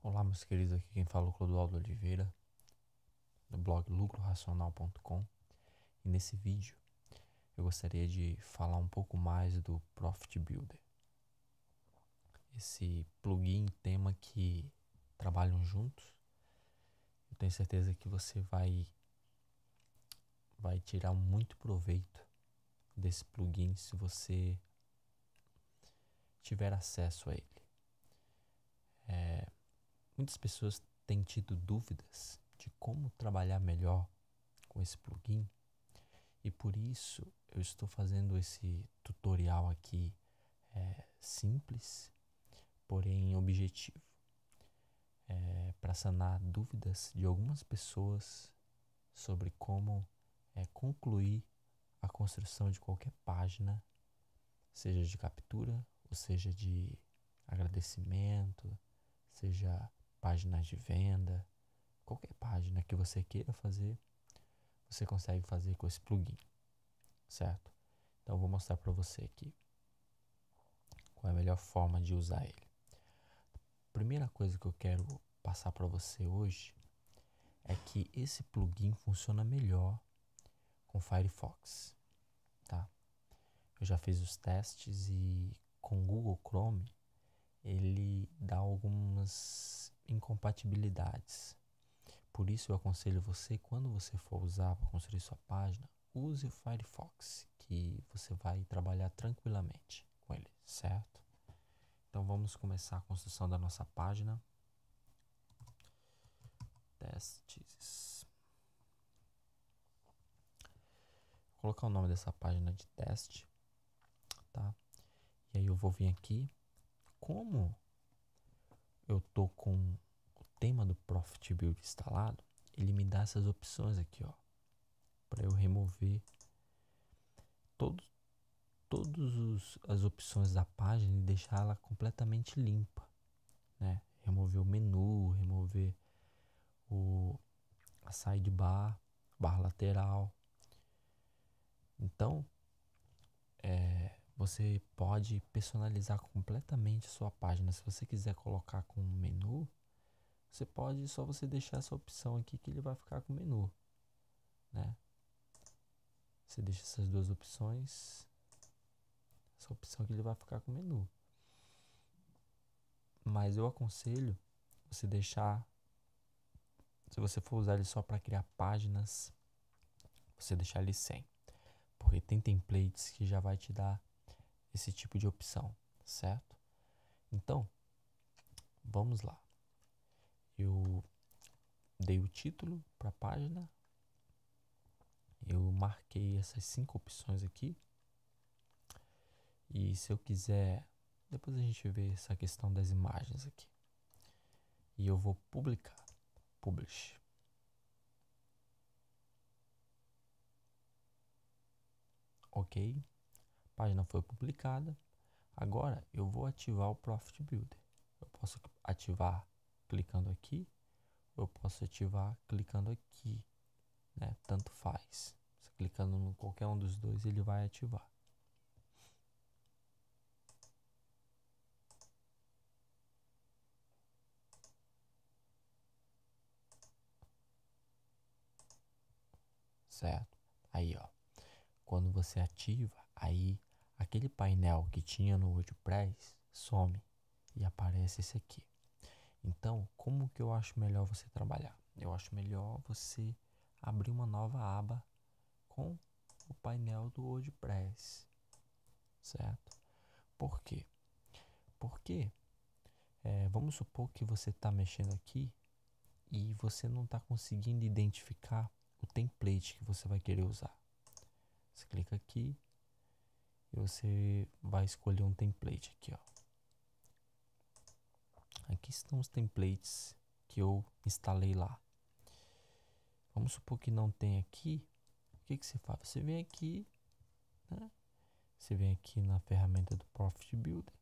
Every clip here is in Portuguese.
Olá, meus queridos, aqui quem fala é o Clodoaldo Oliveira, do blog lucroracional.com. E nesse vídeo eu gostaria de falar um pouco mais do Profit Builder. Esse plugin tema que trabalham juntos. Eu tenho certeza que você vai vai tirar muito proveito desse plugin se você tiver acesso a ele. Muitas pessoas têm tido dúvidas de como trabalhar melhor com esse plugin. E por isso eu estou fazendo esse tutorial aqui é, simples, porém objetivo, é, para sanar dúvidas de algumas pessoas sobre como é, concluir a construção de qualquer página, seja de captura ou seja de agradecimento, seja páginas de venda, qualquer página que você queira fazer, você consegue fazer com esse plugin, certo? Então eu vou mostrar para você aqui qual é a melhor forma de usar ele. Primeira coisa que eu quero passar para você hoje é que esse plugin funciona melhor com Firefox, tá? Eu já fiz os testes e com Google Chrome ele dá algumas incompatibilidades. Por isso eu aconselho você, quando você for usar para construir sua página, use o Firefox, que você vai trabalhar tranquilamente com ele, certo? Então vamos começar a construção da nossa página. Testes. Vou colocar o nome dessa página de teste, tá? E aí eu vou vir aqui como eu tô com tema do Profit Build instalado, ele me dá essas opções aqui, ó, para eu remover todo, todas as opções da página e deixar ela completamente limpa, né? Remover o menu, remover o a sidebar, barra lateral. Então, é, você pode personalizar completamente a sua página. Se você quiser colocar com um menu, você pode só você deixar essa opção aqui que ele vai ficar com o menu, né? Você deixa essas duas opções, essa opção que ele vai ficar com o menu. Mas eu aconselho você deixar, se você for usar ele só para criar páginas, você deixar ele sem, porque tem templates que já vai te dar esse tipo de opção, certo? Então, vamos lá. Eu dei o título para a página, eu marquei essas cinco opções aqui. E se eu quiser, depois a gente vê essa questão das imagens aqui. E eu vou publicar, publish. Ok? página foi publicada. Agora eu vou ativar o Profit Builder. Eu posso ativar clicando aqui, eu posso ativar clicando aqui, né? Tanto faz. Clicando em qualquer um dos dois, ele vai ativar. Certo? Aí, ó. Quando você ativa, aí aquele painel que tinha no WordPress some e aparece esse aqui. Então, como que eu acho melhor você trabalhar? Eu acho melhor você abrir uma nova aba com o painel do WordPress, certo? Por quê? Porque é, vamos supor que você está mexendo aqui e você não está conseguindo identificar o template que você vai querer usar. Você clica aqui, e você vai escolher um template aqui, ó. Aqui estão os templates que eu instalei lá. Vamos supor que não tem aqui. O que, que você faz? Você vem aqui, né? Você vem aqui na ferramenta do Profit Builder.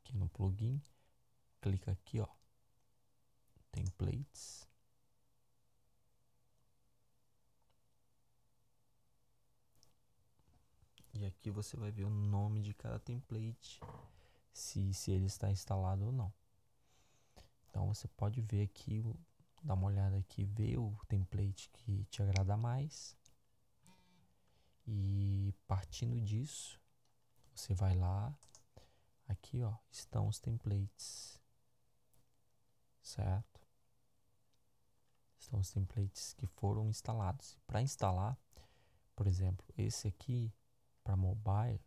Aqui no plugin, clica aqui, ó, templates. E aqui você vai ver o nome de cada template, se, se ele está instalado ou não. Então você pode ver aqui, dar uma olhada aqui, ver o template que te agrada mais. E partindo disso, você vai lá, aqui ó, estão os templates, certo? Estão os templates que foram instalados. Para instalar, por exemplo, esse aqui para mobile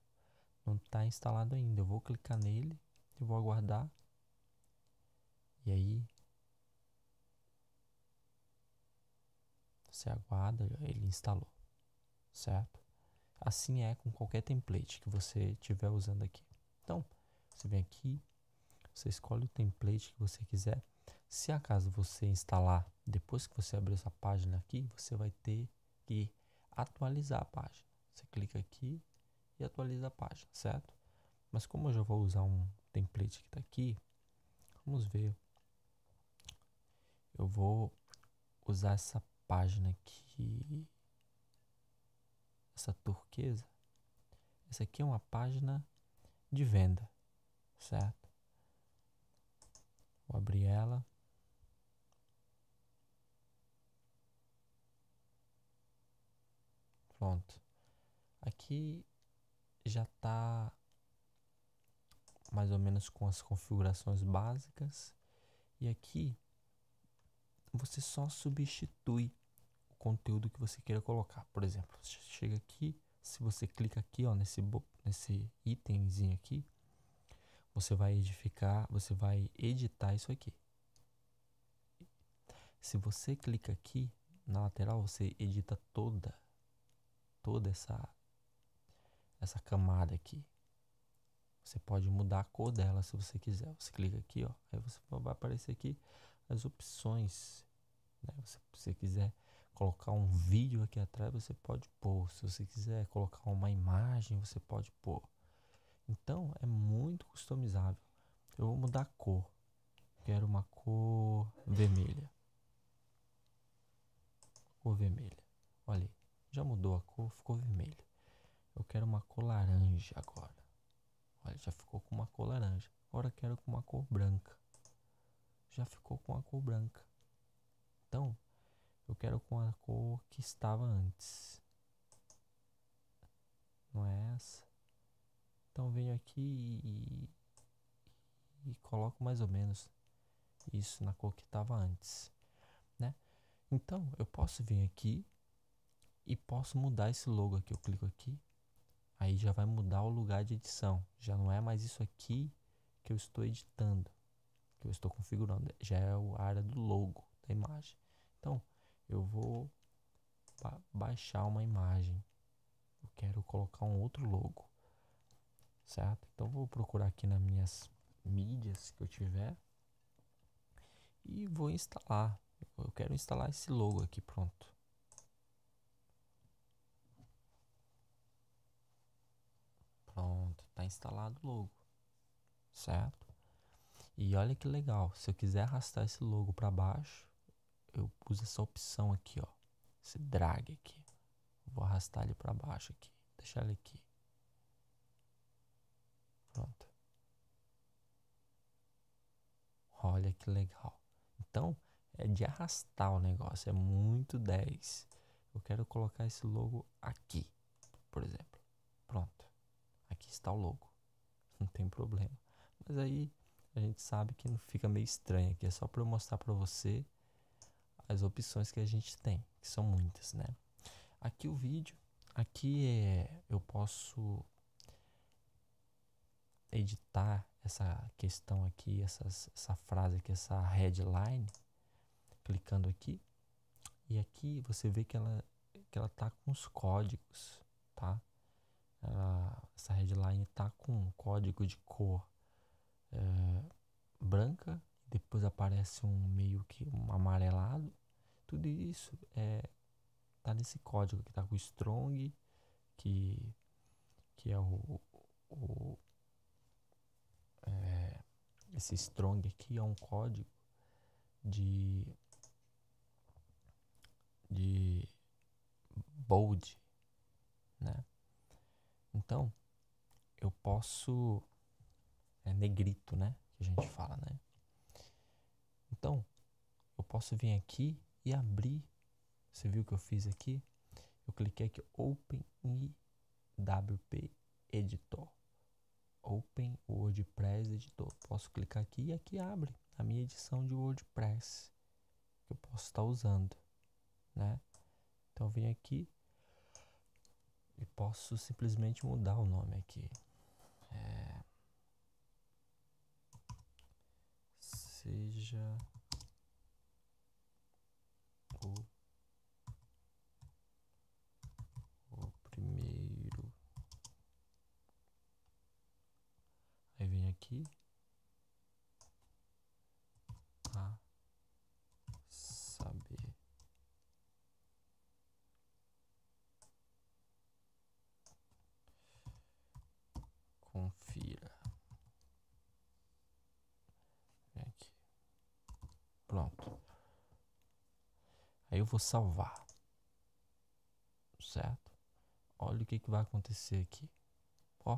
não está instalado ainda. Eu vou clicar nele e vou aguardar. E aí você aguarda, ele instalou, certo? Assim é com qualquer template que você estiver usando aqui. Então, você vem aqui, você escolhe o template que você quiser. Se acaso você instalar, depois que você abrir essa página aqui, você vai ter que atualizar a página. Você clica aqui e atualiza a página, certo? Mas como eu já vou usar um template que está aqui, vamos ver. Eu vou usar essa página aqui essa turquesa, essa aqui é uma página de venda, certo? Vou abrir ela. Pronto. Aqui já está mais ou menos com as configurações básicas. E aqui você só substitui conteúdo que você queira colocar. Por exemplo, você chega aqui, se você clica aqui, ó, nesse nesse itemzinho aqui, você vai edificar, você vai editar isso aqui. Se você clica aqui na lateral, você edita toda toda essa essa camada aqui. Você pode mudar a cor dela se você quiser. Você clica aqui, ó, aí você vai aparecer aqui as opções, né? Se você quiser colocar um vídeo aqui atrás, você pode pôr. Se você quiser colocar uma imagem, você pode pôr. Então é muito customizável. Eu vou mudar a cor. Quero uma cor vermelha. Cor vermelha. Olha. Já mudou a cor, ficou vermelha. Eu quero uma cor laranja agora. Olha, já ficou com uma cor laranja. Agora quero com uma cor branca. Já ficou com a cor branca. Então, eu quero com a cor que estava antes. Não é essa? Então venho aqui e, e, e coloco mais ou menos isso na cor que estava antes, né? Então eu posso vir aqui e posso mudar esse logo aqui. Eu clico aqui, aí já vai mudar o lugar de edição. Já não é mais isso aqui que eu estou editando, que eu estou configurando. Já é a área do logo da imagem. Então eu vou ba baixar uma imagem. Eu quero colocar um outro logo, certo? Então vou procurar aqui nas minhas mídias que eu tiver e vou instalar. Eu quero instalar esse logo aqui, pronto. Pronto, está instalado o logo, certo? E olha que legal, se eu quiser arrastar esse logo para baixo, eu uso essa opção aqui, ó. Esse drag aqui. Vou arrastar ele para baixo aqui. Deixar ele aqui. Pronto. Olha que legal. Então, é de arrastar o negócio. É muito 10. Eu quero colocar esse logo aqui, por exemplo. Aqui está o logo. Não tem problema. Mas aí a gente sabe que não fica meio estranho aqui. É só para eu mostrar para você as opções que a gente tem, que são muitas, né? Aqui o vídeo, aqui é, eu posso editar essa questão aqui, essa frase aqui, essa headline, clicando aqui, e aqui você vê que ela, que ela tá com os códigos, tá? Ela, essa headline tá com um código de cor é, branca depois aparece um meio que um amarelado. Tudo isso é tá nesse código que tá com strong, que que é o, o é, esse strong aqui é um código de de bold, né? Então, eu posso. É negrito, né? Que a gente fala, né? Então, eu posso vir aqui e abrir. Você viu o que eu fiz aqui? Eu cliquei aqui Open IWP Editor. Open WordPress Editor. Posso clicar aqui e aqui abre a minha edição de WordPress que eu posso estar usando, né? Então eu venho aqui e posso simplesmente mudar o nome aqui. É... Seja o, o primeiro. Aí vem aqui a saber. Confira. Vem aqui. Pronto. Aí eu vou salvar. Certo? Olha o que, que vai acontecer aqui. Ó,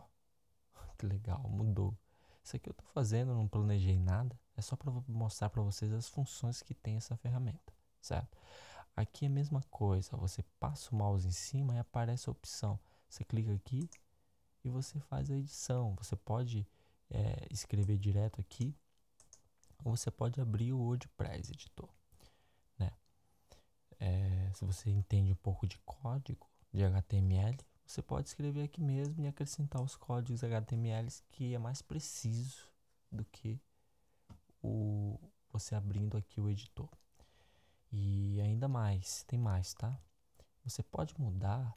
que legal, mudou. Isso aqui eu tô fazendo, não planejei nada. É só para mostrar para vocês as funções que tem essa ferramenta, certo? Aqui é a mesma coisa, você passa o mouse em cima e aparece a opção. Você clica aqui e você faz a edição. Você pode é, escrever direto aqui ou você pode abrir o WordPress editor. É, se você entende um pouco de código de HTML, você pode escrever aqui mesmo e acrescentar os códigos HTML que é mais preciso do que o, você abrindo aqui o editor. E ainda mais, tem mais, tá? Você pode mudar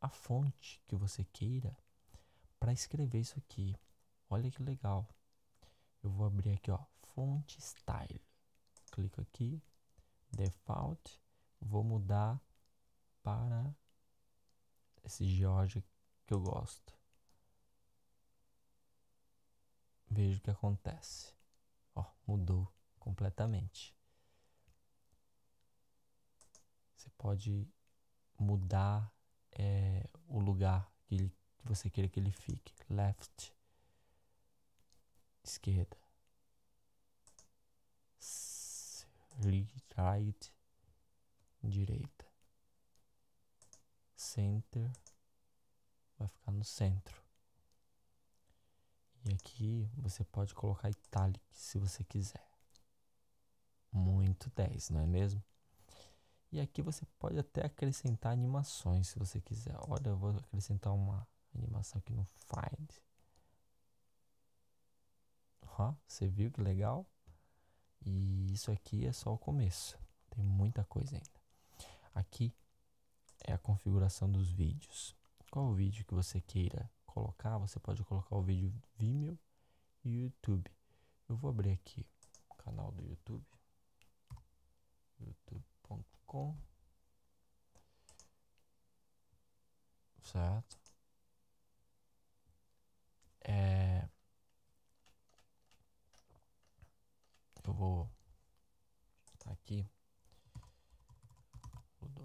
a fonte que você queira para escrever isso aqui. Olha que legal. Eu vou abrir aqui, ó, fonte style. Clico aqui, default, vou mudar para esse Georgia que eu gosto. Veja o que acontece. Ó, mudou completamente. Você pode mudar é, o lugar que, ele, que você queira que ele fique. Left, esquerda. Right, direita. Center, vai ficar no centro. E aqui você pode colocar italic se você quiser. Muito 10, não é mesmo? E aqui você pode até acrescentar animações se você quiser. Olha, eu vou acrescentar uma animação aqui no Find. Ó, você viu que legal? E isso aqui é só o começo. Tem muita coisa ainda. Aqui é a configuração dos vídeos. Qual o vídeo que você queira colocar, você pode colocar o vídeo Vimeo e YouTube. Eu vou abrir aqui o canal do YouTube, youtube.com, certo? É, eu vou aqui,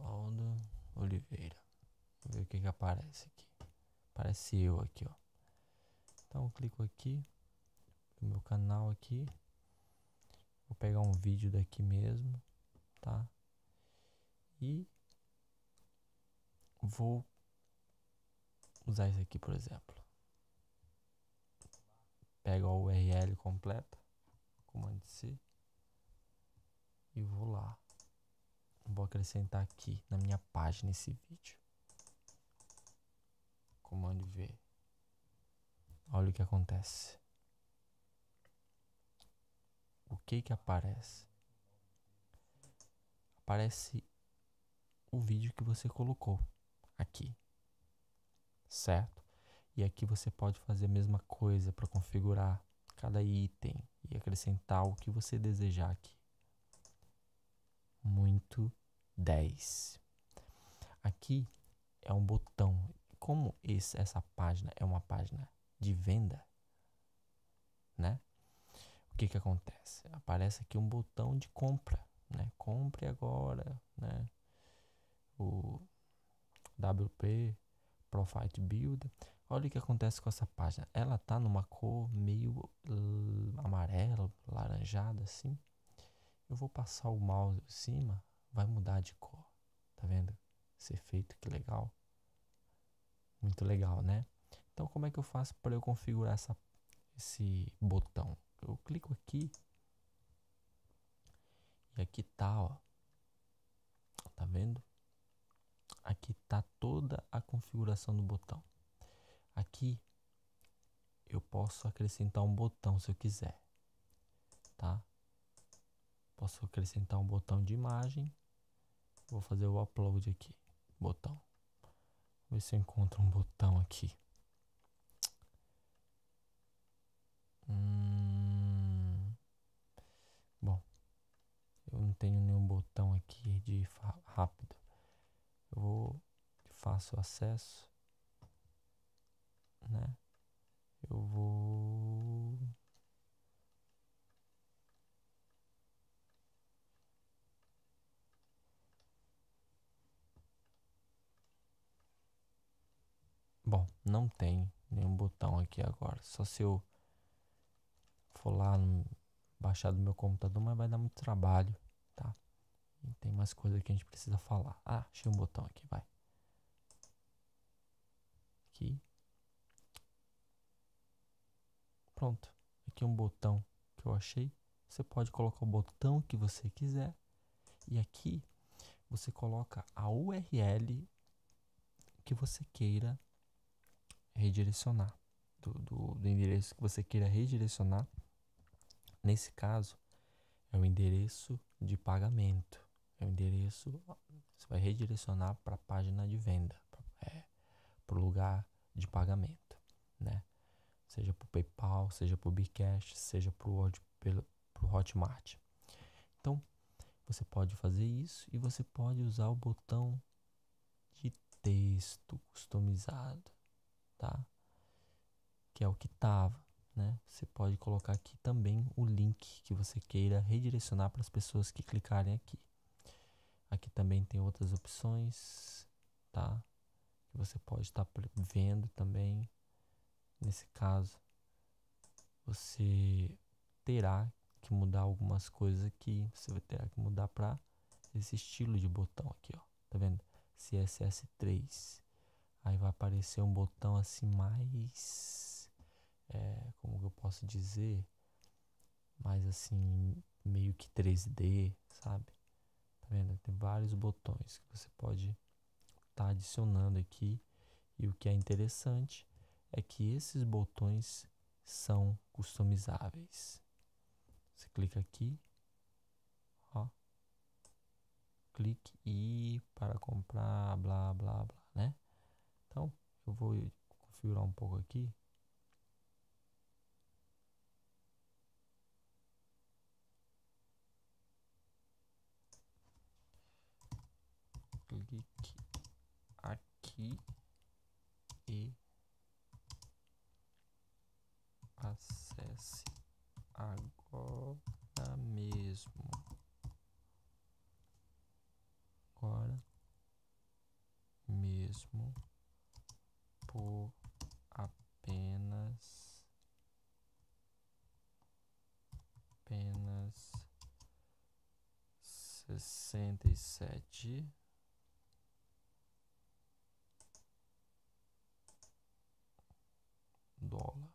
Eduardo Oliveira, vou ver o que que aparece aqui. Parece eu aqui, ó. Então eu clico aqui no meu canal aqui. Vou pegar um vídeo daqui mesmo, tá? E vou usar isso aqui, por exemplo. Pego a URL completa, comando C e vou lá. Vou acrescentar aqui na minha página esse vídeo comando V. Olha o que acontece. O que que aparece? Aparece o vídeo que você colocou aqui, certo? E aqui você pode fazer a mesma coisa para configurar cada item e acrescentar o que você desejar aqui. Muito 10. Aqui é um botão como esse, essa página é uma página de venda, né? O que que acontece? Aparece aqui um botão de compra, né? Compre agora, né? O WP Profit Builder. olha o que acontece com essa página. Ela tá numa cor meio uh, amarela, laranjada assim. Eu vou passar o mouse em cima, vai mudar de cor. Tá vendo? Esse efeito que legal. Muito legal, né? Então, como é que eu faço para eu configurar essa, esse botão? Eu clico aqui e aqui tá, ó. Tá vendo? Aqui tá toda a configuração do botão. Aqui eu posso acrescentar um botão se eu quiser, tá? Posso acrescentar um botão de imagem. Vou fazer o upload aqui, botão. Vou ver se eu encontro um botão aqui. Hum, bom, eu não tenho nenhum botão aqui de rápido. Eu vou faço acesso, né? Eu vou Bom, não tem nenhum botão aqui agora. Só se eu for lá baixar do meu computador, mas vai dar muito trabalho, tá? E tem mais coisa que a gente precisa falar. Ah, achei um botão aqui, vai. Aqui. Pronto. Aqui um botão que eu achei. Você pode colocar o botão que você quiser. E aqui você coloca a URL que você queira redirecionar. Do, do, do endereço que você queira redirecionar Nesse caso, é o endereço de pagamento. É o endereço, você vai redirecionar para a página de venda, é, para o lugar de pagamento, né? Seja para o PayPal, seja para o Bcash, seja para o Hotmart. Então, você pode fazer isso e você pode usar o botão de texto customizado, tá? Que é o que estava né? Você pode colocar aqui também o link que você queira redirecionar para as pessoas que clicarem aqui. Aqui também tem outras opções, tá? Que você pode estar tá vendo também. Nesse caso, você terá que mudar algumas coisas aqui. Você vai ter que mudar para esse estilo de botão aqui, ó. Tá vendo? CSS3. Aí vai aparecer um botão assim mais é, como eu posso dizer, mais assim, meio que 3D, sabe? Tá vendo? Tem vários botões que você pode estar tá adicionando aqui. E o que é interessante é que esses botões são customizáveis. Você clica aqui, ó, clique e para comprar, blá blá blá, né? Então eu vou configurar um pouco aqui clique aqui e acesse agora mesmo. Agora mesmo por apenas apenas sessenta e sete dólar.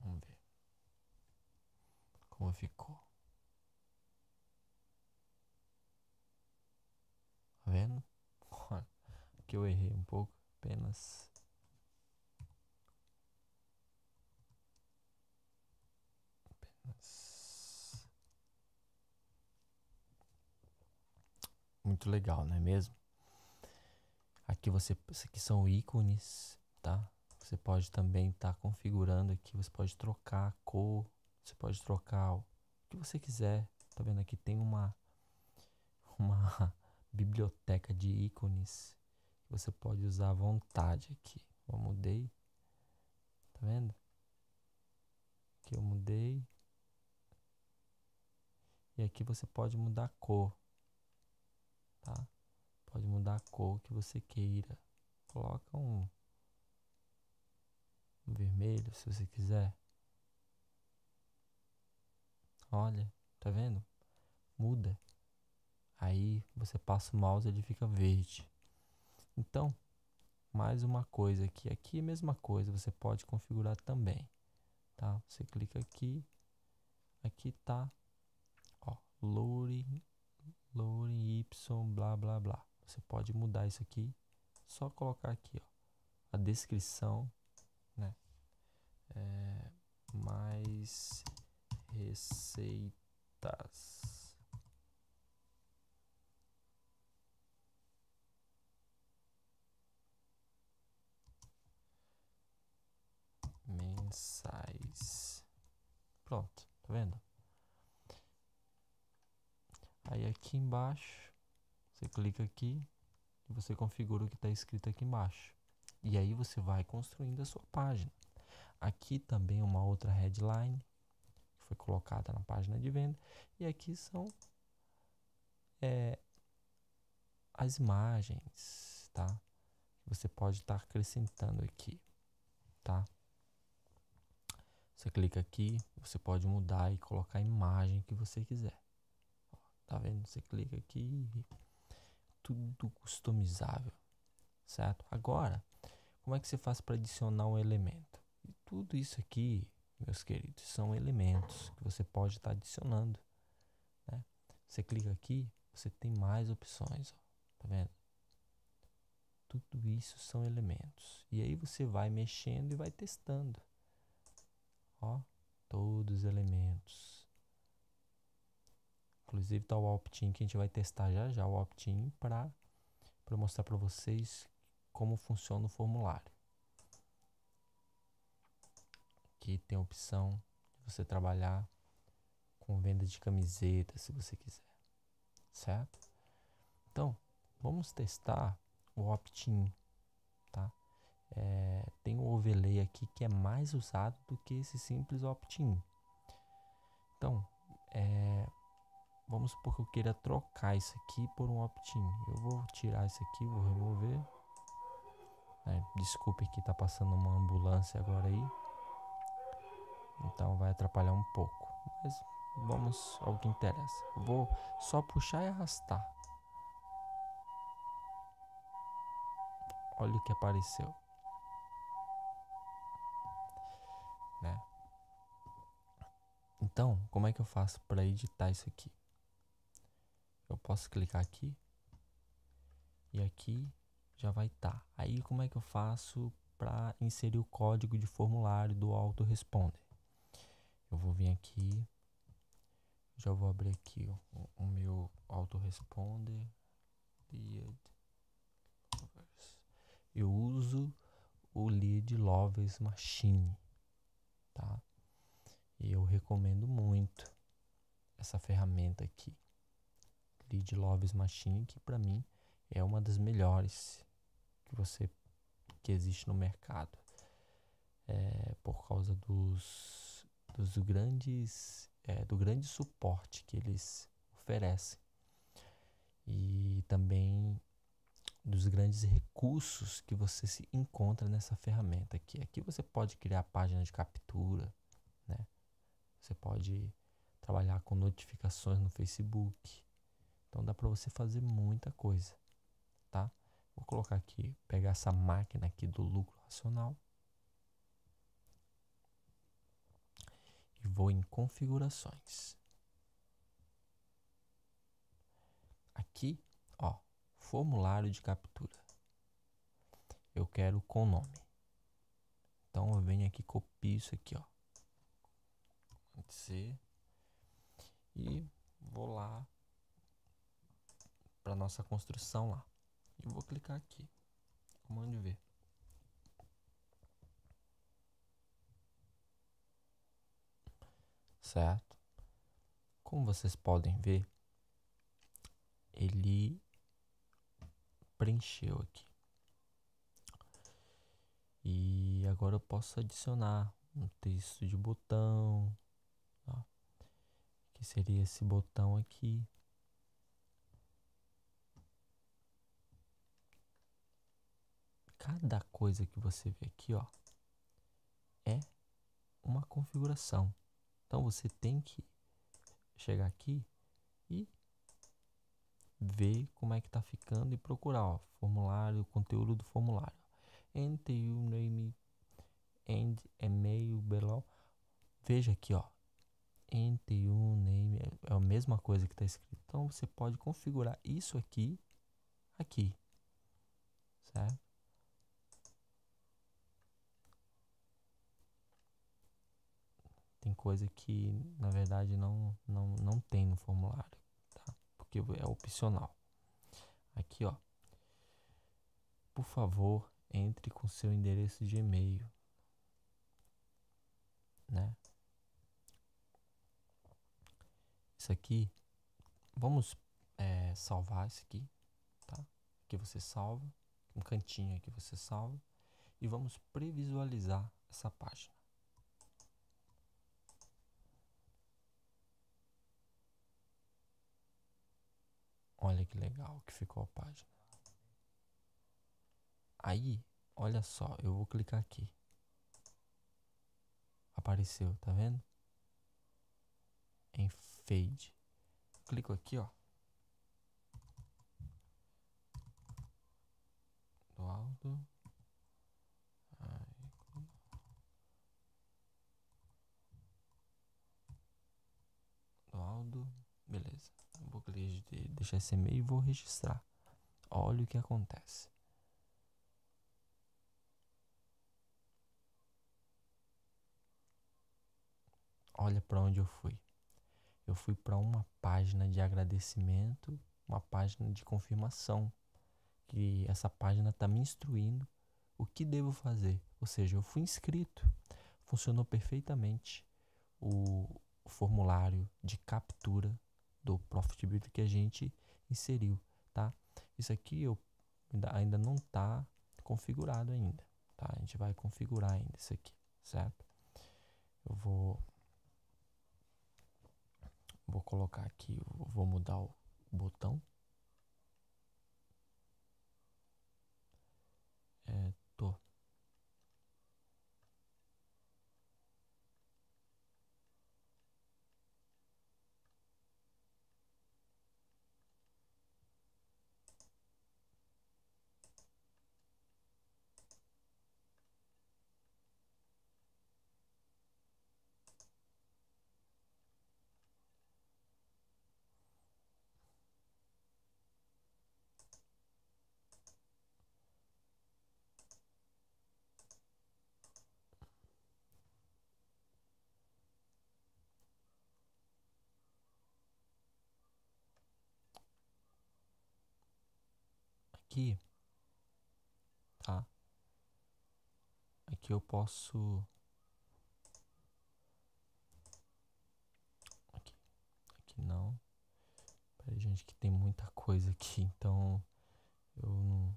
Vamos ver como ficou. Tá vendo? Aqui eu errei um pouco, apenas. Apenas. Muito legal, não é mesmo? Aqui você, aqui são ícones, tá? Você pode também estar tá configurando aqui, você pode trocar a cor, você pode trocar o que você quiser. Tá vendo aqui tem uma uma biblioteca de ícones que você pode usar à vontade aqui. Eu mudei. Tá vendo? Aqui eu mudei. E aqui você pode mudar a cor. tá? Pode mudar a cor que você queira. Coloca um, um vermelho se você quiser. Olha, tá vendo? Muda. Aí você passa o mouse ele fica verde. Então, mais uma coisa aqui. Aqui é mesma coisa, você pode configurar também. Tá? Você clica aqui. Aqui tá ó, loading, loading y, blá blá blá. Você pode mudar isso aqui. Só colocar aqui ó, a descrição, né? É, mais receitas. Mensais. Pronto, tá vendo? Aí aqui embaixo, você clica aqui e você configura o que está escrito aqui embaixo. E aí você vai construindo a sua página. Aqui também uma outra headline que foi colocada na página de venda. E aqui são é, as imagens, tá? Você pode estar tá acrescentando aqui, tá? Você clica aqui, você pode mudar e colocar a imagem que você quiser. Tá vendo? Você clica aqui, tudo customizável, certo? Agora, como é que você faz para adicionar um elemento? E tudo isso aqui, meus queridos, são elementos que você pode estar tá adicionando. Né? Você clica aqui, você tem mais opções, ó, tá vendo? Tudo isso são elementos. E aí você vai mexendo e vai testando. Ó, todos os elementos. Inclusive tá o opt-in que a gente vai testar já já o opt-in para para mostrar para vocês como funciona o formulário. Aqui tem a opção de você trabalhar com venda de camiseta, se você quiser. Certo? Então, vamos testar o opt-in, tá? É, tem o overlay aqui que é mais usado do que esse simples opt-in. Então, é, vamos supor que eu queira trocar isso aqui por um opt-in. Eu vou tirar isso aqui, vou remover. É, desculpe que está passando uma ambulância agora aí. Então vai atrapalhar um pouco. Mas vamos ao que interessa. Vou só puxar e arrastar. Olha o que apareceu. Então, como é que eu faço para editar isso aqui? Eu posso clicar aqui e aqui já vai estar. Tá. Aí, como é que eu faço para inserir o código de formulário do autoresponder? Eu vou vir aqui, já vou abrir aqui o, o meu autoresponder. Eu uso o Lead Lovers Machine tá? E eu recomendo muito essa ferramenta aqui, Lead Loves Machine, que para mim é uma das melhores que você que existe no mercado, é, por causa dos, dos grandes é, do grande suporte que eles oferecem e também dos grandes recursos que você se encontra nessa ferramenta aqui. Aqui você pode criar página de captura, né? Você pode trabalhar com notificações no Facebook. Então dá para você fazer muita coisa, tá? Vou colocar aqui, pegar essa máquina aqui do lucro racional e vou em configurações. Aqui formulário de captura. Eu quero com nome. Então eu venho aqui, copio isso aqui, ó. C e vou lá para nossa construção lá. E vou clicar aqui. Comando V. Certo? Como vocês podem ver, ele preencheu aqui. E agora eu posso adicionar um texto de botão, que seria esse botão aqui. Cada coisa que você vê aqui, ó, é uma configuração. Então você tem que chegar aqui e ver como é que tá ficando e procurar, ó, formulário, conteúdo do formulário. Enter your name and email below. Veja aqui, ó, Enter your name é a mesma coisa que está escrito. Então você pode configurar isso aqui, aqui, certo? Tem coisa que na verdade não não não tem no formulário porque é opcional. Aqui, ó. Por favor, entre com seu endereço de e-mail, né? Isso aqui, vamos é, salvar isso aqui, tá? Aqui você salva, um cantinho aqui você salva e vamos previsualizar essa página. Olha que legal que ficou a página. Aí, olha só, eu vou clicar aqui. Apareceu, tá vendo? Em fade. Clico aqui, ó. Do alto. Do alto. Beleza vou deixar esse e-mail e vou registrar. Olha o que acontece. Olha para onde eu fui. Eu fui para uma página de agradecimento, uma página de confirmação. Que essa página está me instruindo o que devo fazer. Ou seja, eu fui inscrito. Funcionou perfeitamente o, formulário de captura do Profitability que a gente inseriu, tá? Isso aqui eu ainda, ainda não está configurado ainda, tá? A gente vai configurar ainda isso aqui, certo? Eu vou vou colocar aqui, vou mudar o botão. É, tô aqui, tá? Aqui eu posso aqui, aqui não. Gente, que tem muita coisa aqui, então eu não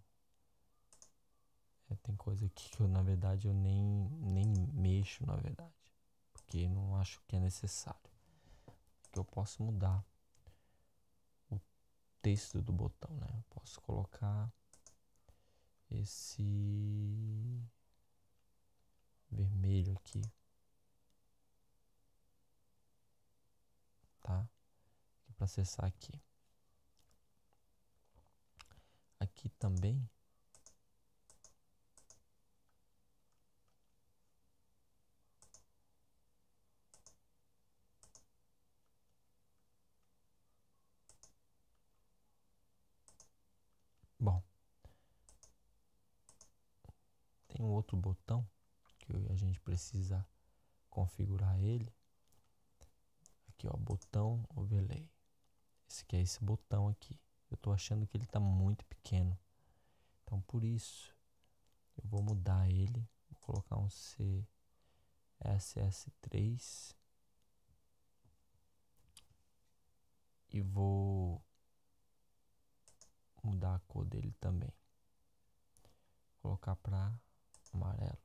é, tem coisa aqui que eu na verdade eu nem nem mexo, na verdade, porque não acho que é necessário. Que eu posso mudar texto do botão, né? Posso colocar esse vermelho aqui, tá? Para acessar aqui. Aqui também Bom, tem um outro botão que a gente precisa configurar ele. Aqui, ó, botão overlay. Esse aqui é esse botão aqui. Eu estou achando que ele está muito pequeno. Então, por isso, eu vou mudar ele. Vou colocar um CSS3 e vou mudar a cor dele também. colocar para amarelo.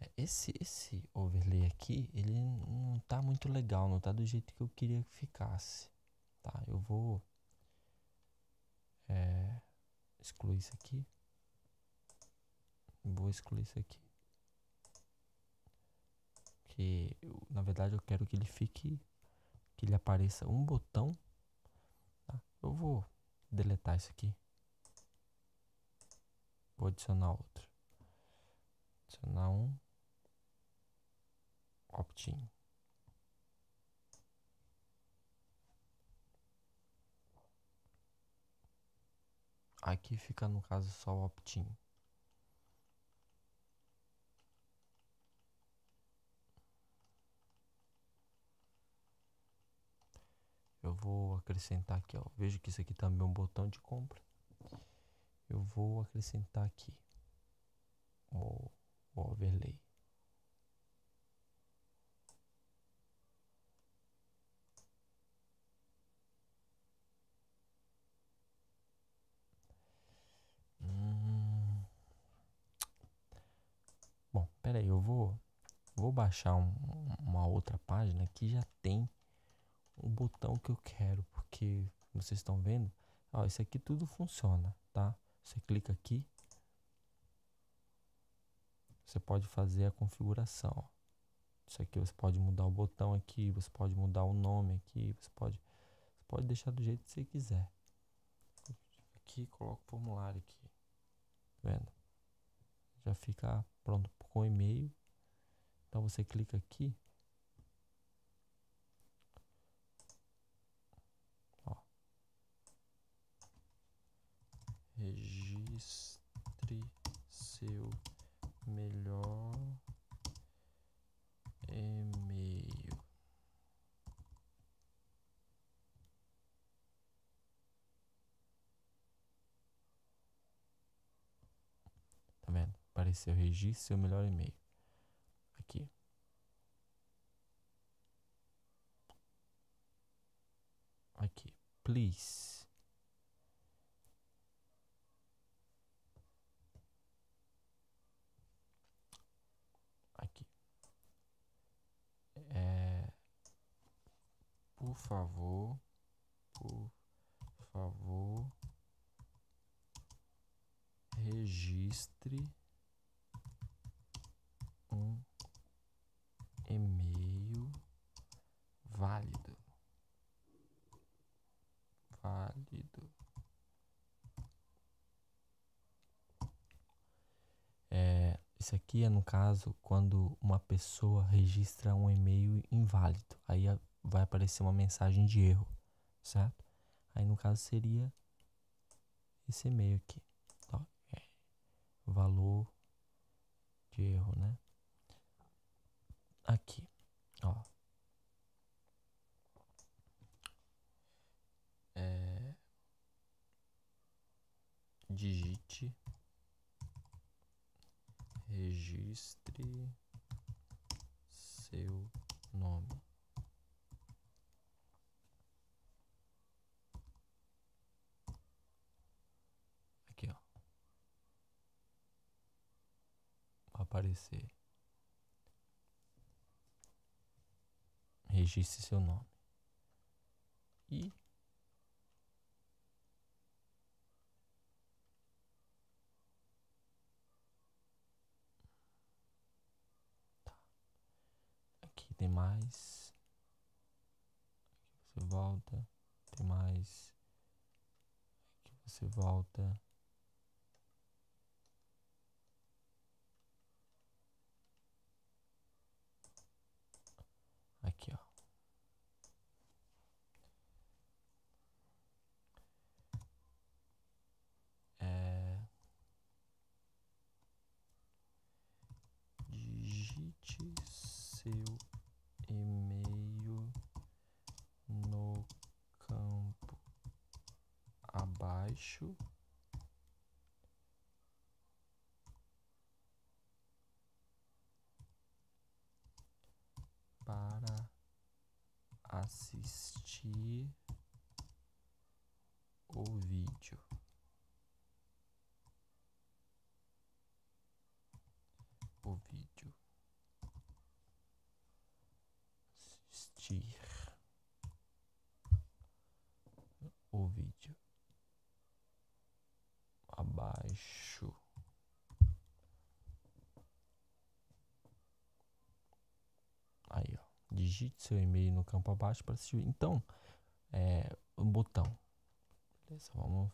É, esse, esse overlay aqui, ele não tá muito legal, não tá do jeito que eu queria que ficasse. Tá, eu vou é, excluir isso aqui. Vou excluir isso aqui. Que na verdade eu quero que ele fique, que ele apareça um botão. Tá? Eu vou deletar isso aqui. Vou adicionar outro. Adicionar um opt-in. Aqui fica no caso só o opt-in. Eu vou acrescentar aqui, ó. Veja que isso aqui também é um botão de compra. Eu vou acrescentar aqui o, o overlay. Hum. Bom, pera aí, eu vou, vou baixar um, uma outra página que já tem o botão que eu quero, porque vocês estão vendo, ó, isso aqui tudo funciona, tá? Você clica aqui, você pode fazer a configuração. Ó. Isso aqui você pode mudar o botão aqui, você pode mudar o nome aqui, você pode, você pode deixar do jeito que você quiser. Aqui, coloca o formulário aqui, tá vendo? Já fica pronto com e-mail. Então você clica aqui, registre seu melhor e-mail. Tá vendo? Apareceu registre seu melhor e-mail. Aqui. Aqui. Please. Por favor, por favor, registre um e-mail válido. Válido. É, isso aqui é no caso quando uma pessoa registra um e-mail inválido. Aí a vai aparecer uma mensagem de erro, certo? Aí no caso seria esse e-mail aqui, tá? Valor de erro, né? Aqui, ó. É, digite, registre seu nome. Aparecer. Registre seu nome. E tá. Aqui tem mais. Aqui você volta. Tem mais. Aqui você volta. Aqui, ó. É... Digite seu e-mail no campo abaixo. para assistir o vídeo. O vídeo. Assistir o vídeo. Abaixo. Aí, ó. Digite seu e-mail no campo abaixo para assistir. Então, é, o botão. Beleza, vamos.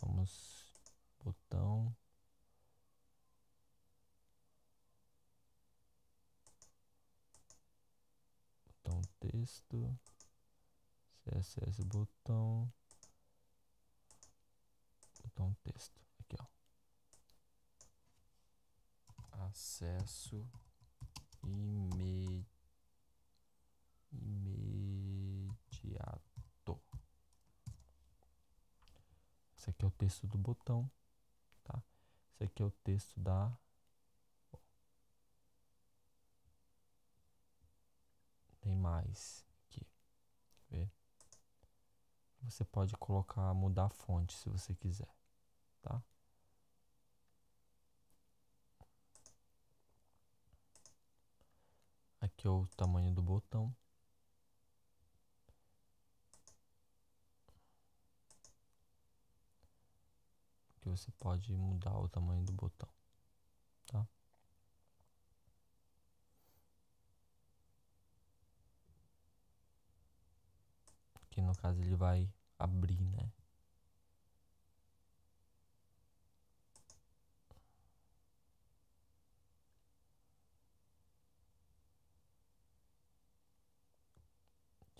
Vamos. Botão. Botão texto. CSS. Botão texto. Aqui, ó. Acesso imediato. Esse aqui é o texto do botão, tá? Esse aqui é o texto da tem mais aqui. Vê? Você pode colocar mudar a fonte se você quiser, tá? Aqui é o tamanho do botão. Que você pode mudar o tamanho do botão, tá? Aqui no caso ele vai abrir, né?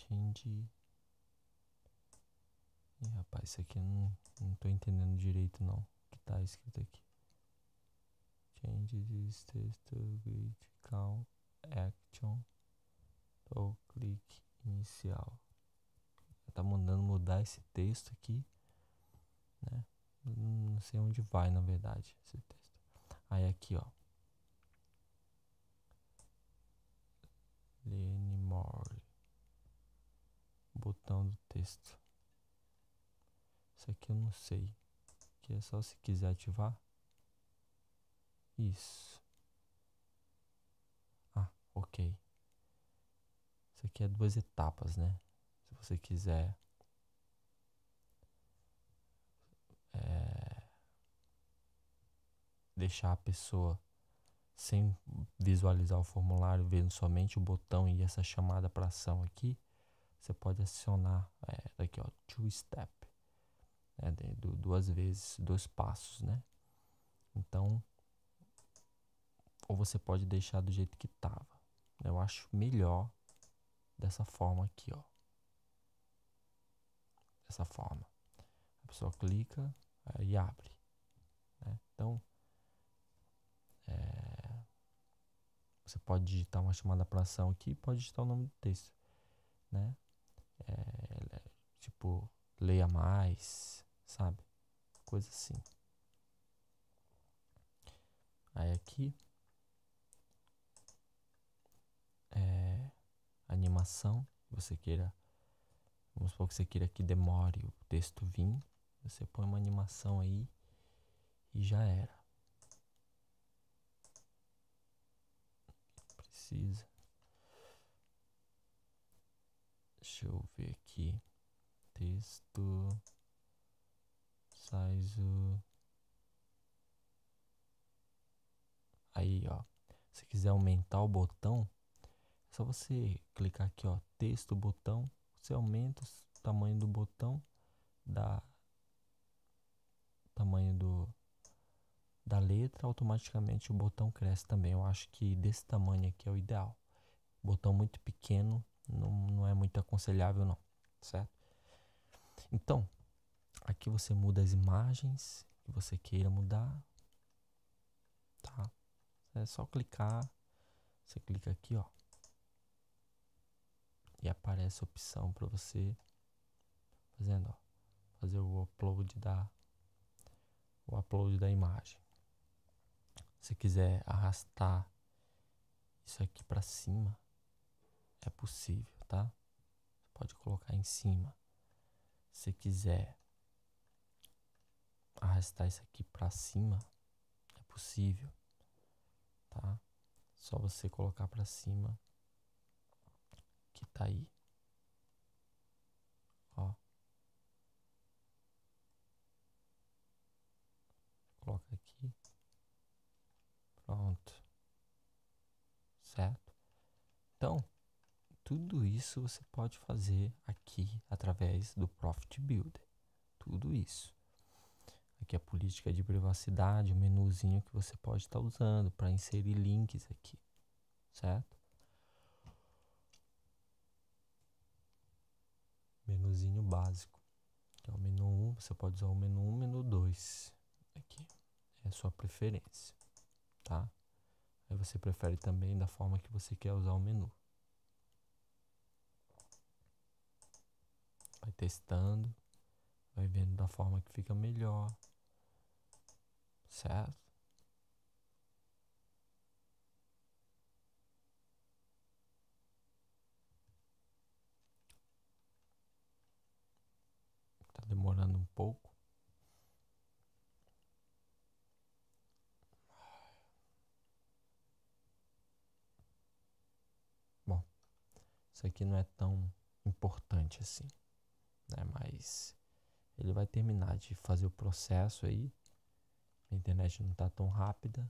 Change. Ih, rapaz, isso aqui eu não, não tô entendendo direito não. O que tá escrito aqui? Change this text to count action ou clique inicial. Tá mandando mudar esse texto aqui, né? Não sei onde vai na verdade esse texto. Aí aqui, ó. Lenny More botão do texto. Isso aqui eu não sei. Que é só se quiser ativar. Isso. Ah, ok. Isso aqui é duas etapas, né? Se você quiser é, deixar a pessoa sem visualizar o formulário, vendo somente o botão e essa chamada para ação aqui, você pode acionar é, aqui ó two step né, do, duas vezes dois passos né? Então ou você pode deixar do jeito que estava eu acho melhor dessa forma aqui ó. Dessa forma. A pessoa clica e abre né? então é, você pode digitar uma chamada para ação aqui pode digitar o nome do texto né é, tipo, leia mais, sabe? Coisa assim. Aí aqui é animação, você queira, vamos supor que você queira que demore o texto vir, você põe uma animação aí e já era. Precisa. Deixa eu ver aqui. Texto. Size. Aí, ó. Se quiser aumentar o botão, é só você clicar aqui, ó. Texto, botão. Você aumenta o tamanho do botão. Da tamanho do da letra, automaticamente o botão cresce também. Eu acho que desse tamanho aqui é o ideal. Botão muito pequeno não, não é muito aconselhável não, certo? Então, aqui você muda as imagens que você queira mudar, tá? É só clicar, você clica aqui, ó, e aparece a opção para você fazendo, ó, fazer o upload da o upload da imagem. Se quiser arrastar isso aqui para cima, é possível, tá? Você pode colocar em cima. Se quiser arrastar isso aqui para cima, é possível, tá? Só você colocar para cima que tá aí. Ó. aqui. Pronto. Certo? Então, tudo isso você pode fazer aqui através do Profit Builder. Tudo isso. Aqui a política de privacidade, o menuzinho que você pode estar usando para inserir links aqui, certo? Menuzinho básico, que é o menu 1, você pode usar o menu 1, menu 2 aqui. É a sua preferência, tá? Aí você prefere também da forma que você quer usar o menu. Vai testando, vai vendo da forma que fica melhor. Certo? Tá demorando um pouco. Bom, isso aqui não é tão importante assim, né? Mas ele vai terminar de fazer o processo aí. A internet não está tão rápida.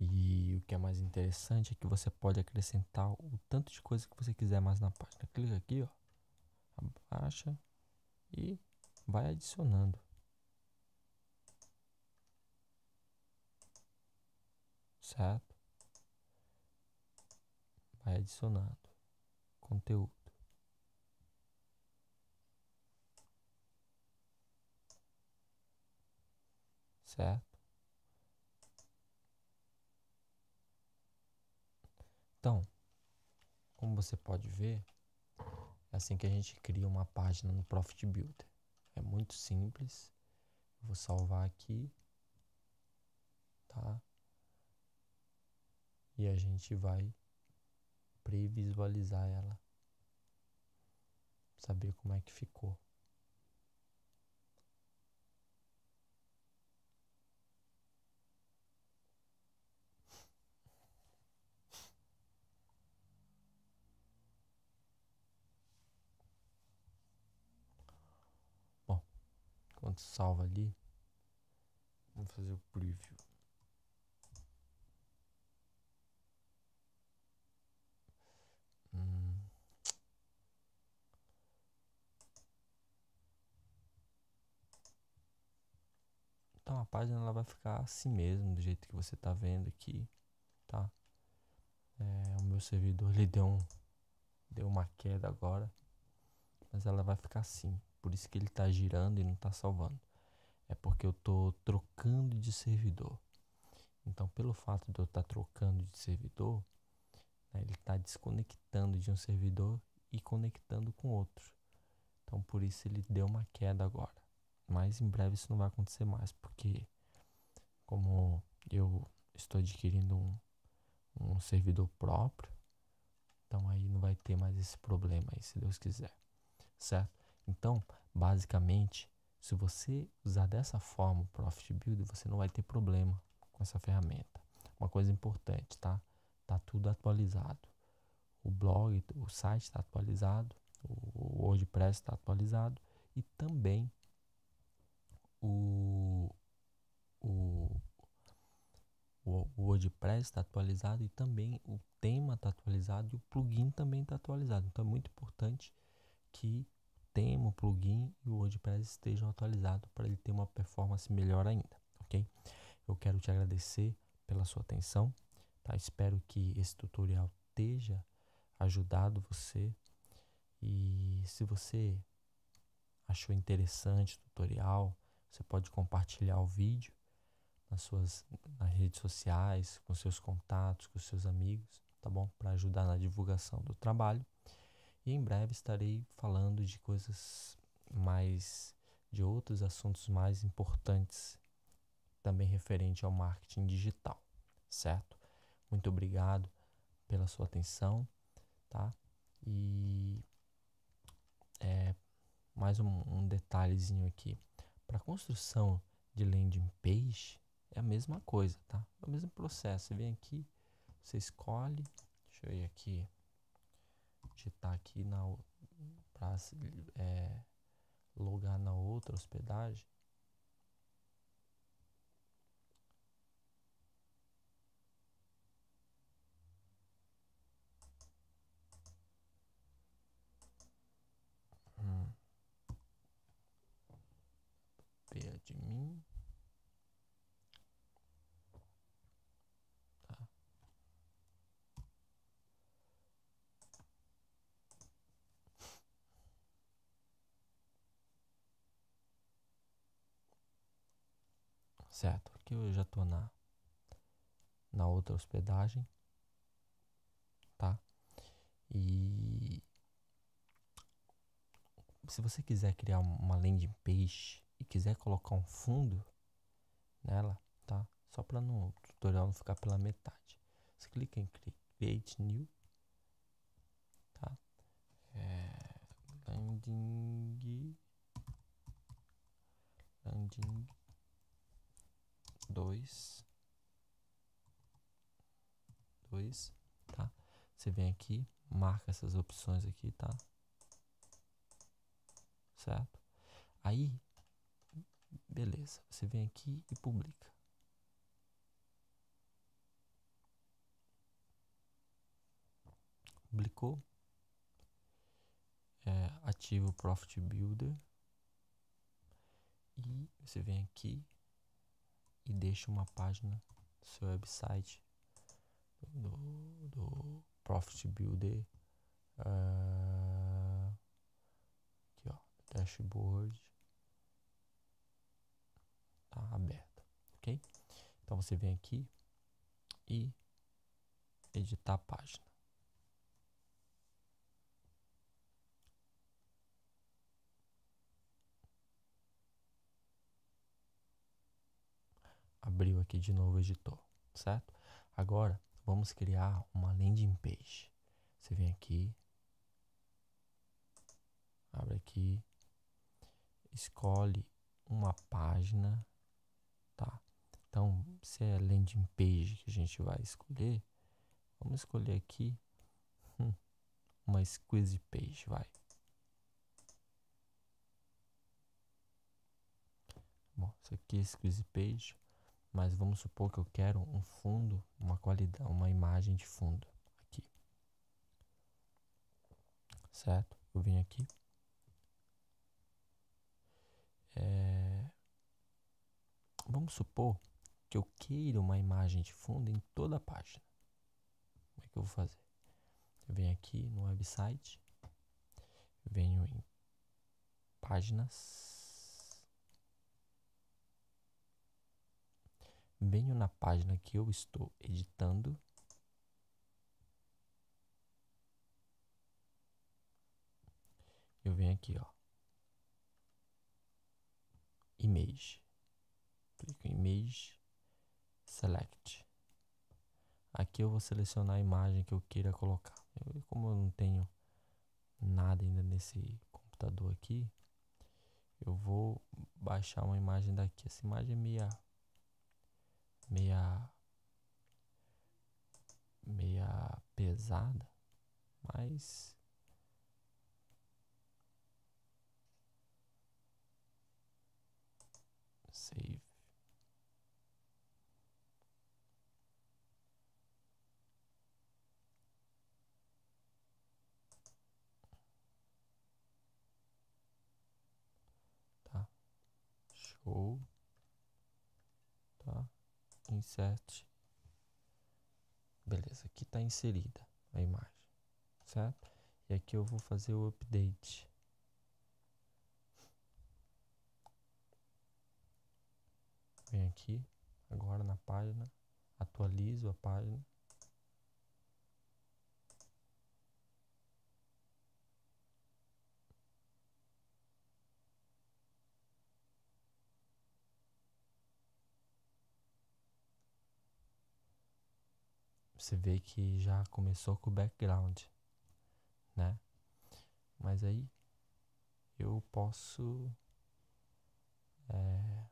E o que é mais interessante é que você pode acrescentar o tanto de coisa que você quiser mais na página. Clica aqui, ó, abaixa e vai adicionando. Certo? Vai adicionando conteúdo. Certo? Então, como você pode ver, é assim que a gente cria uma página no Profit Builder. É muito simples. Vou salvar aqui, tá? E a gente vai previsualizar ela. Saber como é que ficou. Bom, quando salva ali, vamos fazer o preview. A página ela vai ficar assim mesmo, do jeito que você está vendo aqui, tá? É, o meu servidor ele deu, um, deu uma queda agora, mas ela vai ficar assim. Por isso que ele está girando e não está salvando. É porque eu estou trocando de servidor. Então, pelo fato de eu estar tá trocando de servidor, né, ele está desconectando de um servidor e conectando com outro. Então por isso ele deu uma queda agora. Mas em breve isso não vai acontecer mais, porque como eu estou adquirindo um, um servidor próprio, então aí não vai ter mais esse problema aí, se Deus quiser. Certo? Então, basicamente, se você usar dessa forma o Profit Builder, você não vai ter problema com essa ferramenta. Uma coisa importante, tá? Tá tudo atualizado. O blog, o site está atualizado, o WordPress está atualizado e também o, o, o WordPress está atualizado e também o tema está atualizado e o plugin também está atualizado. Então é muito importante que o tema, o plugin e o WordPress estejam atualizados para ele ter uma performance melhor ainda, ok? Eu quero te agradecer pela sua atenção. Tá? Espero que esse tutorial esteja ajudado você. E se você achou interessante o tutorial, você pode compartilhar o vídeo nas suas nas redes sociais, com seus contatos, com seus amigos, tá bom? Para ajudar na divulgação do trabalho. E em breve estarei falando de coisas mais de outros assuntos mais importantes também referente ao marketing digital, certo? Muito obrigado pela sua atenção, tá? E é, mais um, um detalhezinho aqui. Para construção de landing page é a mesma coisa, tá? É o mesmo processo. Você vem aqui, Você escolhe, deixa eu ir aqui, digitar aqui na para é, logar na outra hospedagem. Hum. de mim. Certo? Aqui eu já estou na, na outra hospedagem, tá? E se você quiser criar uma landing page e quiser colocar um fundo nela, tá? Só para no tutorial não ficar pela metade. Você clica em Create New, tá? É, landing, landing dois, dois, tá? Você vem aqui, marca essas opções aqui, tá? Certo? Aí, beleza. Você vem aqui e publica. Publicou. É, ativa o Profit Builder. E você vem aqui e deixa uma página do seu website do, do Profit Builder uh, aqui ó dashboard tá aberto ok? Então você vem aqui e editar a página abriu aqui de novo o editor, certo? Agora vamos criar uma landing page. Você vem aqui, abre aqui, escolhe uma página, tá? Então, se é landing page que a gente vai escolher, vamos escolher aqui hum, uma squeeze page, vai. Bom, isso aqui é squeeze page mas vamos supor que eu quero um fundo, uma qualidade, uma imagem de fundo aqui. Certo? Eu venho aqui. É... Vamos supor que eu queira uma imagem de fundo em toda a página. Como é que eu vou fazer? Eu venho aqui no website, venho em páginas venho na página que eu estou editando. Eu venho aqui, ó. Image. Clico em Image, Select. Aqui eu vou selecionar a imagem que eu queira colocar. Eu, como eu não tenho nada ainda nesse computador aqui, eu vou baixar uma imagem daqui. Essa imagem é meia meia meia pesada, mas save tá. Show insert. Beleza, aqui está inserida a imagem, certo? E aqui eu vou fazer o update. Vem aqui, agora na página, atualizo a página. Você vê que já começou com o background, né? Mas aí eu posso é...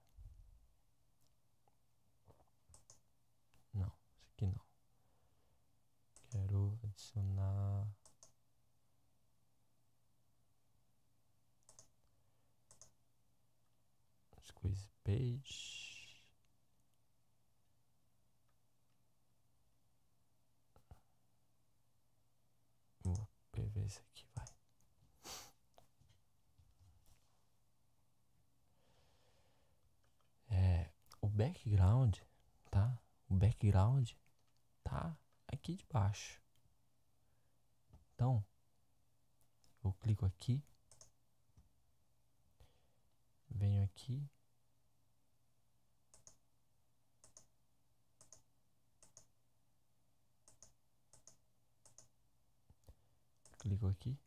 não, isso aqui não. adicionar squeeze page vou ver esse aqui vai é o background tá? O background tá aqui de baixo. Então, eu clico aqui, venho aqui, clico aqui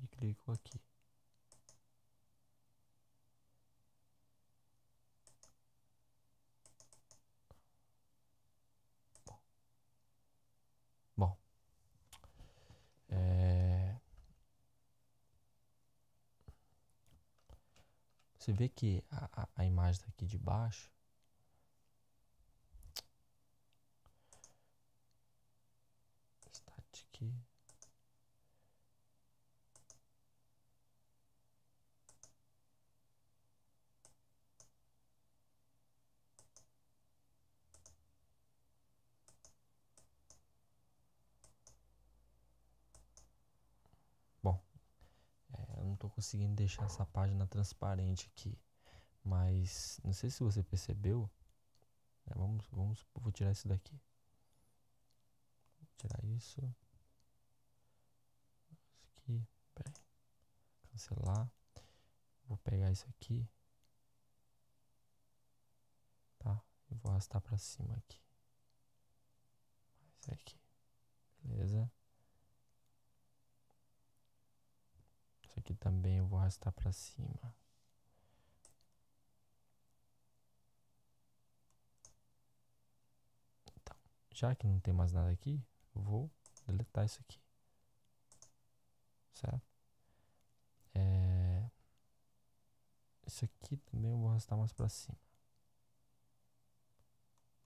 e clico aqui. Você vê que a, a, a imagem daqui de baixo static tô conseguindo deixar essa página transparente aqui. Mas não sei se você percebeu. É, vamos, vamos, vou tirar isso daqui. Vou tirar isso. Isso aqui. Cancelar. Vou pegar isso aqui. Tá? E vou arrastar para cima aqui. Isso aqui. Beleza? Aqui também eu vou arrastar para cima. Então, já que não tem mais nada aqui, vou deletar isso aqui. Certo? É... Isso aqui também eu vou arrastar mais para cima.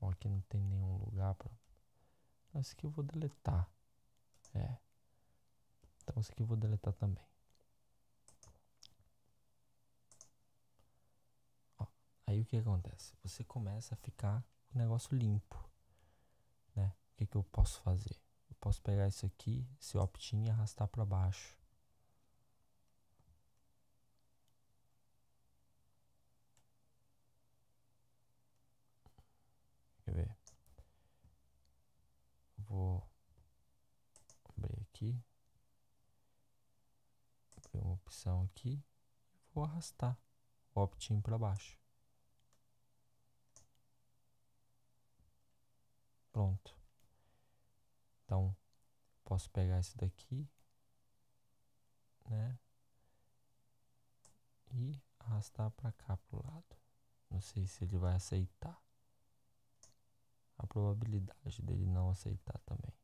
Bom, aqui não tem nenhum lugar para... Esse aqui eu vou deletar. É. Então, esse aqui eu vou deletar também. Aí o que acontece? Você começa a ficar com o negócio limpo, né? O que, que eu posso fazer? Eu posso pegar isso aqui, esse opt-in e arrastar para baixo. Quer ver? Vou abrir aqui. Abrir uma opção aqui. Vou arrastar o opt-in para baixo. Pronto. Então, posso pegar esse daqui, né? E arrastar para cá pro lado. Não sei se ele vai aceitar. A probabilidade dele não aceitar também.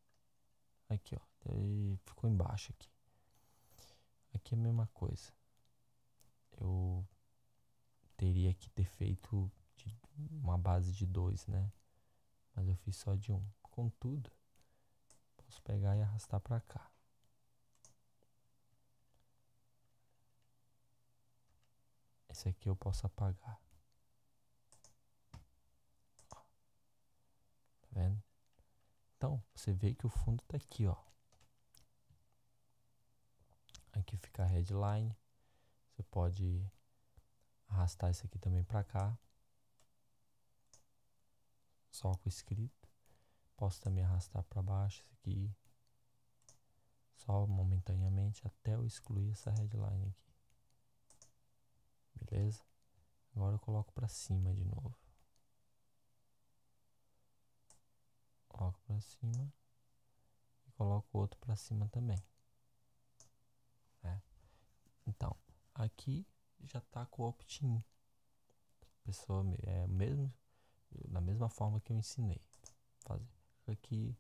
Aqui, ó. Ele ficou embaixo aqui. Aqui é a mesma coisa. Eu teria que ter feito uma base de dois, né? Mas eu fiz só de um. Contudo, posso pegar e arrastar para cá. Esse aqui eu posso apagar. Tá vendo? Então, você vê que o fundo tá aqui, ó. Aqui fica a headline. Você pode arrastar isso aqui também para cá só com escrito. Posso também arrastar para baixo isso aqui, só momentaneamente até eu excluir essa headline aqui. Beleza? Agora eu coloco para cima de novo. Coloco para cima e coloco o outro para cima também. É. Então, aqui já está com o opt-in. Pessoa é mesmo da mesma forma que eu ensinei. Fazer aqui,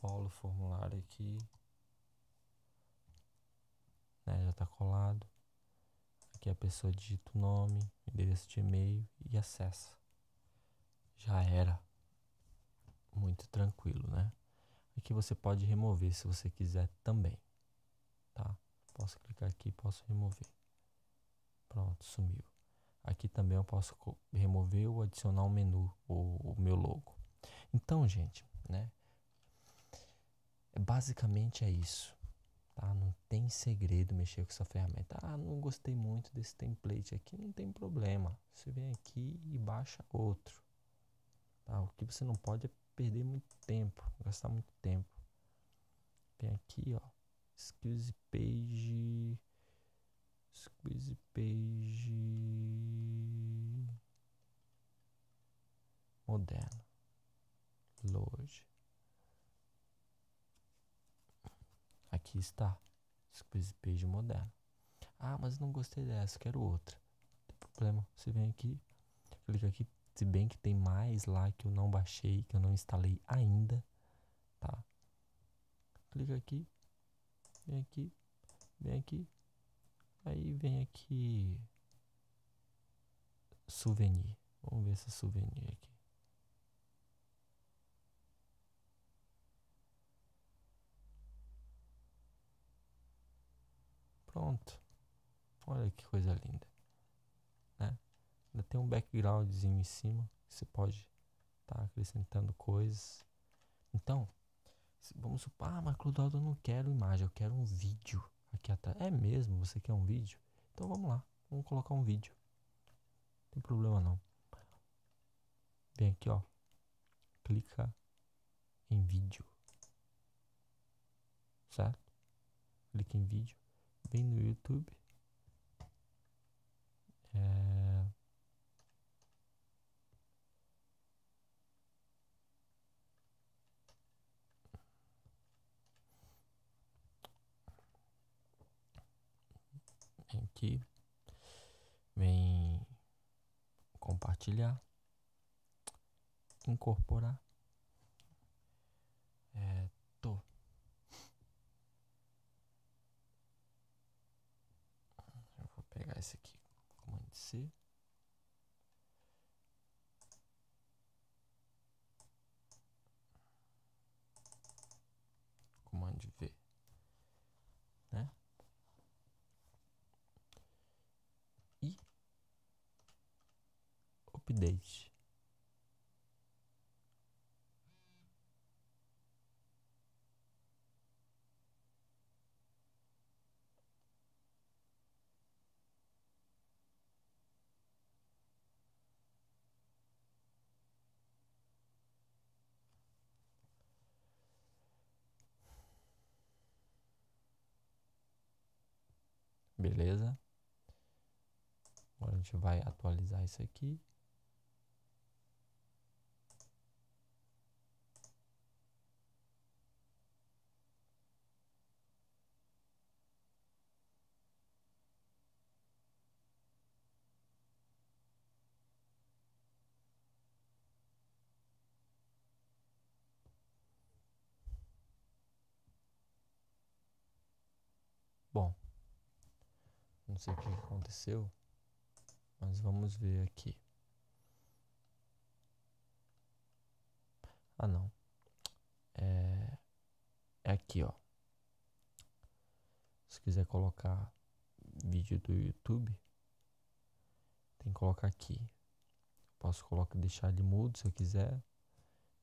colo o formulário aqui, né, já está colado. Aqui a pessoa digita o nome, endereço de e-mail e acessa. Já era muito tranquilo, né? Aqui você pode remover se você quiser também, tá? Posso clicar aqui, posso remover. Pronto, sumiu. Aqui também eu posso remover ou adicionar um menu, o, o meu logo. Então, gente, né? Basicamente é isso. Tá? Não tem segredo mexer com essa ferramenta. Ah, não gostei muito desse template aqui, não tem problema. Você vem aqui e baixa outro. Tá? O que você não pode é perder muito tempo, gastar muito tempo. Vem aqui, ó, Squeeze Page, Squeeze Page moderno, Load. Aqui está, Squeeze Page moderno. Ah, mas não gostei dessa, quero outra. Não tem problema, você vem aqui, clica aqui, se bem que tem mais lá que eu não baixei, que eu não instalei ainda, tá? Clica aqui, vem aqui, vem aqui, aí vem aqui, souvenir. Vamos ver esse souvenir aqui. Pronto. Olha que coisa linda. Ainda tem um backgroundzinho em cima. Você pode estar tá acrescentando coisas. Então, vamos supor, ah, mas Clodoaldo, eu não quero imagem, eu quero um vídeo aqui atrás. É mesmo? Você quer um vídeo? Então vamos lá, vamos colocar um vídeo. Não tem problema não. Vem aqui, ó. Clica em vídeo. Certo? Clica em vídeo. Vem no YouTube. É... aqui, vem compartilhar, incorporar, é, tô. Eu vou pegar esse aqui, comando C. Comando V. Beleza? Agora a gente vai atualizar isso aqui. Bom, não sei o que aconteceu, mas vamos ver aqui. Ah, não. É, é aqui, ó. Se quiser colocar vídeo do YouTube, tem que colocar aqui. Posso colocar, deixar ele mudo se eu quiser.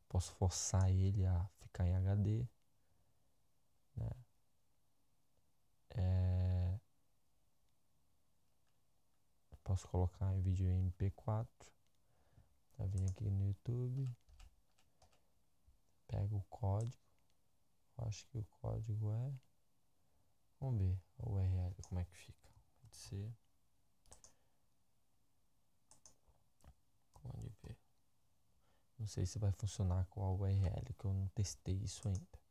Posso forçar ele a ficar em HD. Né? É... Posso colocar em vídeo em MP4. Tá vindo aqui no YouTube. Pego o código. Acho que o código é. Vamos ver a URL como é que fica. Pode ser. Não sei se vai funcionar com a URL, que eu não testei isso ainda.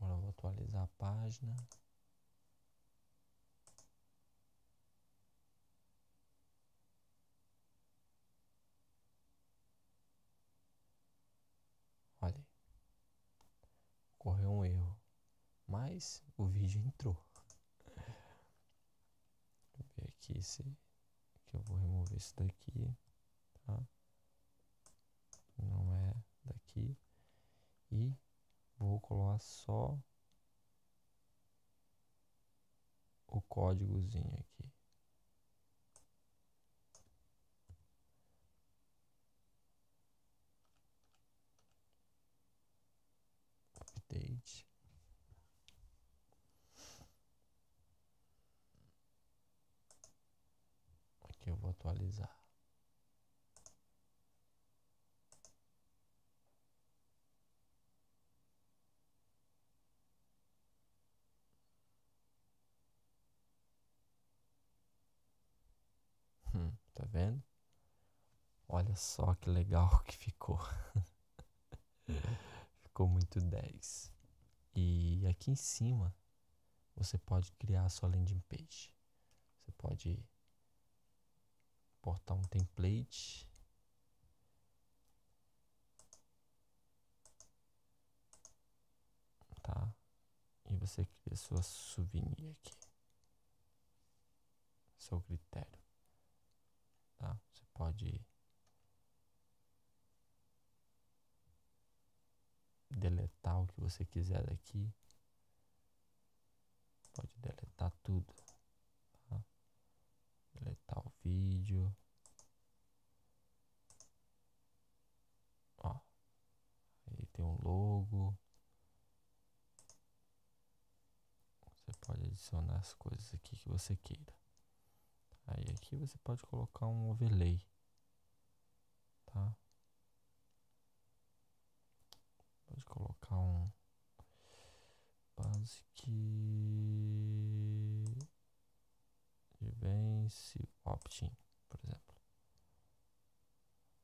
Agora eu vou atualizar a página. Olha, ocorreu um erro, mas o vídeo entrou. Vou ver aqui se que eu vou remover isso daqui, tá? Não é daqui. E vou colar só o códigozinho aqui. Update. Aqui eu vou atualizar. Hum, tá vendo? Olha só que legal que ficou. ficou muito 10. E aqui em cima você pode criar a sua landing page. Você pode portar um template. Tá? E você cria sua souvenir aqui. Seu critério. Pode deletar o que você quiser daqui. Pode deletar tudo. Tá? Deletar o vídeo. Ó, aí tem um logo. Você pode adicionar as coisas aqui que você queira. Aí aqui você pode colocar um overlay, tá? Pode colocar um basic vence opt-in, por exemplo.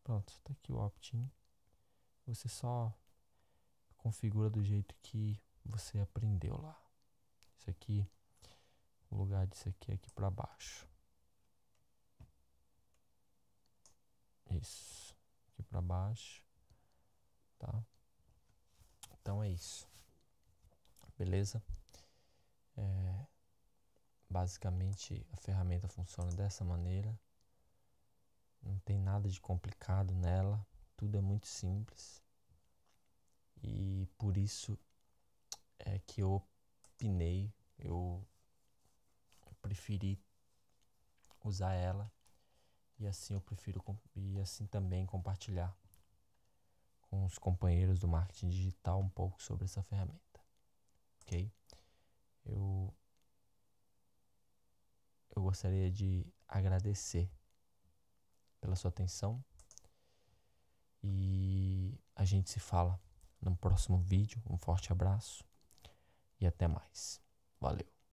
Pronto, está aqui o opt-in. Você só configura do jeito que você aprendeu lá. Isso aqui, o lugar disso aqui é aqui para baixo. Isso, aqui para baixo, tá? Então é isso. Beleza? É, basicamente a ferramenta funciona dessa maneira. Não tem nada de complicado nela. Tudo é muito simples. E por isso é que eu opinei, eu preferi usar ela e assim eu prefiro e assim também compartilhar com os companheiros do marketing digital um pouco sobre essa ferramenta. Ok? Eu, eu gostaria de agradecer pela sua atenção e a gente se fala no próximo vídeo. Um forte abraço e até mais. Valeu!